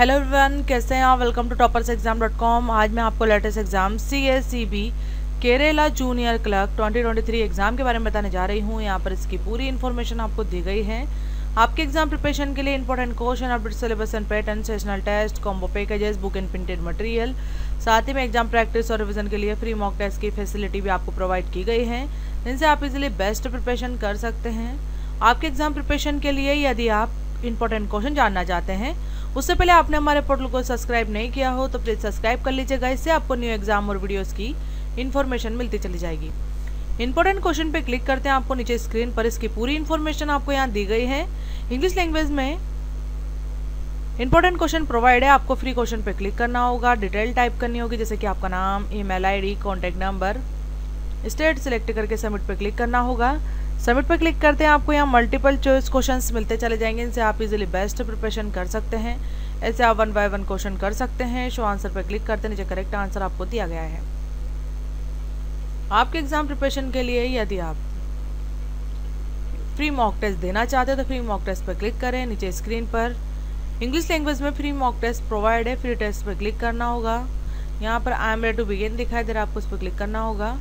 Hello everyone, कैसे हैं आप? Welcome to toppers exam dot com. आज मैं आपको latest exam C S C B Kerala junior clerk 2023 exam के बारे में बताने जा रही हूँ। यहाँ पर इसकी पूरी इन्फॉर्मेशन आपको दी गई है। आपके एग्ज़ाम प्रिपरेशन के लिए important question, update, syllabus and pattern, sessional test, combo packages, book and printed material. साथ ही में एग्ज़ाम प्रैक्टिस और रिविजन के लिए फ्री मॉक टेस्ट की फैसिलिटी भी आपको प्रोवाइड की गई है। जिनसे आप इजिली बेस्ट प्रिपरेशन कर सकते हैं। आपके एग्ज़ाम प्रिपरेशन के लिए यदि आप इंपॉर्टेंट क्वेश्चन जानना चाहते हैं उससे पहले आपने हमारे पोर्टल को सब्सक्राइब नहीं किया हो तो प्लीज़ सब्सक्राइब कर लीजिएगा। इससे आपको न्यू एग्ज़ाम और वीडियोज़ की इन्फॉर्मेशन मिलती चली जाएगी। इंपॉर्टेंट क्वेश्चन पे क्लिक करते हैं आपको, नीचे स्क्रीन पर इसकी पूरी इन्फॉर्मेशन आपको यहाँ दी गई है। इंग्लिश लैंग्वेज में इंपॉर्टेंट क्वेश्चन प्रोवाइड है, आपको फ्री क्वेश्चन पे क्लिक करना होगा। डिटेल टाइप करनी होगी, जैसे कि आपका नाम email ID contact number state select करके सबमिट पर क्लिक करना होगा। सबमिट पर क्लिक करते हैं आपको यहाँ मल्टीपल चॉइस क्वेश्चंस मिलते चले जाएँगे। इनसे आप इजीली बेस्ट प्रिपरेशन कर सकते हैं। ऐसे आप वन बाय वन क्वेश्चन कर सकते हैं। शो आंसर पर क्लिक करते हैं। नीचे करेक्ट आंसर आपको दिया गया है। आपके एग्ज़ाम प्रिपरेशन के लिए यदि आप फ्री मॉक टेस्ट देना चाहते हैं तो फ्री मॉक टेस्ट पर क्लिक करें। नीचे स्क्रीन पर इंग्लिश लैंग्वेज में फ्री मॉक टेस्ट प्रोवाइड है। फ्री टेस्ट पर क्लिक करना होगा। यहाँ पर I am ready to begin दिखाई दे रहा है। आपको उस पर क्लिक करना होगा।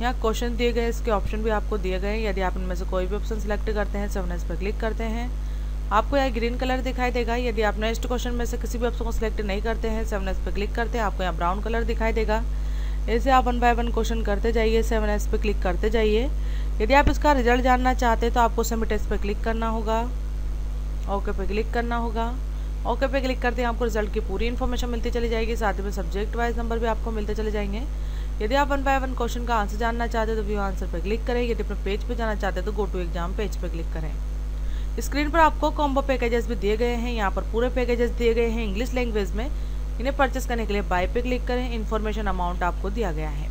यहाँ क्वेश्चन दिए गए, इसके ऑप्शन भी आपको दिए गए हैं। यदि आप इनमें से कोई भी ऑप्शन सेलेक्ट करते हैं सेवन एस पर क्लिक करते हैं। आपको यहाँ ग्रीन कलर दिखाई देगा। यदि आप नेक्स्ट क्वेश्चन में से किसी भी ऑप्शन को सिलेक्ट नहीं करते हैं सेवन एस पर क्लिक करते हैं, आपको यहाँ ब्राउन कलर दिखाई देगा। ऐसे आप वन बाय वन क्वेश्चन करते जाइए सेवन एस पर क्लिक करते जाइए। यदि आप इसका रिज़ल्ट जानना चाहते हैं तो आपको सबमिट एस पर क्लिक करना होगा। ओके पे क्लिक करना होगा। ओके पे क्लिक करते हैं आपको रिज़ल्ट की पूरी इन्फॉर्मेशन मिलती चली जाएगी। साथ ही में सब्जेक्ट वाइज नंबर भी आपको मिलते चले जाएँगे। यदि आप वन बाय वन क्वेश्चन का आंसर जानना चाहते हैं तो व्यू आंसर पर क्लिक करें। यदि अपने पेज पर जाना चाहते हैं तो गो टू एग्ज़ाम पेज पर क्लिक करें। स्क्रीन पर आपको कॉम्बो पैकेजेस भी दिए गए हैं। यहाँ पर पूरे पैकेजेस दिए गए हैं इंग्लिश लैंग्वेज में। इन्हें परचेस करने के लिए बाय पे क्लिक करें। इन्फॉर्मेशन अमाउंट आपको दिया गया है।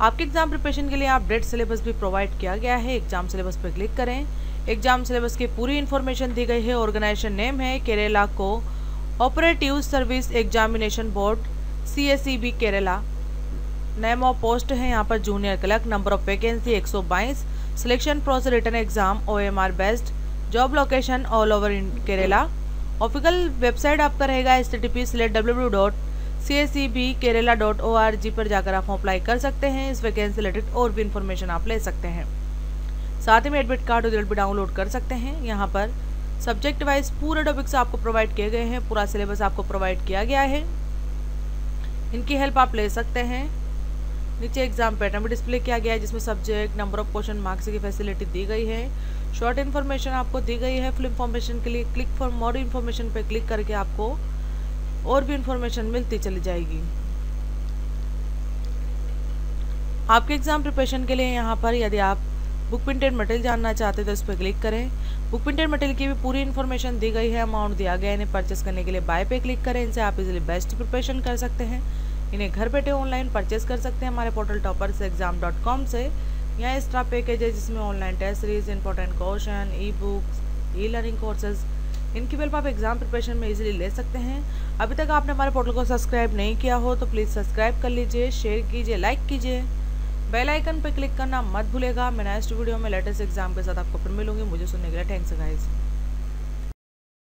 आपके एग्ज़ाम प्रिपरेशन के लिए अपडेट सिलेबस भी प्रोवाइड किया गया है। एग्ज़ाम सिलेबस पर क्लिक करें। एग्ज़ाम सिलेबस की पूरी इन्फॉर्मेशन दी गई है। ऑर्गेनाइजेशन नेम है Kerala cooperative service examination board C S C B Kerala name of post है यहाँ पर junior clerk number of vacancy 122 selection process written exam O M R based job location all over in Kerala official website आपका रहेगा S T T P slash W dot C S C B Kerala dot O R G पर जाकर आप apply कर सकते हैं। इस vacancy related और भी इन्फॉर्मेशन आप ले सकते हैं। साथ ही में एडमिट कार्ड रिज़ल्ट भी डाउनलोड कर सकते हैं। यहाँ पर सब्जेक्ट वाइज पूरे टॉपिक्स आपको प्रोवाइड किए गए हैं। पूरा सिलेबस आपको प्रोवाइड किया गया है। इनकी हेल्प आप ले सकते हैं। नीचे एग्ज़ाम पैटर्न भी डिस्प्ले किया गया है, जिसमें subject number of question marks की फैसिलिटी दी गई है। शॉर्ट इन्फॉर्मेशन आपको दी गई है फुल इन्फॉर्मेशन के लिए। क्लिक फॉर मोर इन्फॉर्मेशन पर क्लिक करके आपको और भी इन्फॉर्मेशन मिलती चली जाएगी। आपके एग्ज़ाम प्रिपरेशन के लिए यहाँ पर यदि आप बुक प्रिंटेड मटेरियल जानना चाहते तो इस पर क्लिक करें। बुक प्रिंटेड मटेरियल की भी पूरी इन्फॉर्मेशन दी गई है। अमाउंट दिया गया है, इन्हें परचेस करने के लिए बाय पे क्लिक करें। इनसे आप इजिली बेस्ट प्रिपरेशन कर सकते हैं। इन्हें घर बैठे ऑनलाइन परचेस कर सकते हैं। हमारे पोर्टल टॉपर से। एग्ज़ाम डॉट कॉम से यहाँ एक्स्ट्रा पैकेज है जिसमें online test series important question e books e learning courses इनकी हेल्प आप एग्ज़ाम प्रिपरेशन में इजीली ले सकते हैं। अभी तक आपने हमारे पोर्टल को सब्सक्राइब नहीं किया हो तो प्लीज़ सब्सक्राइब कर लीजिए शेयर कीजिए लाइक कीजिए। बेल आइकन पर क्लिक करना मत भूलेगा मैं नेक्स्ट वीडियो में लेटेस्ट एग्ज़ाम के साथ आपको फिर मिलूँगी। मुझे सुनने के लिए थैंक्स गाइज़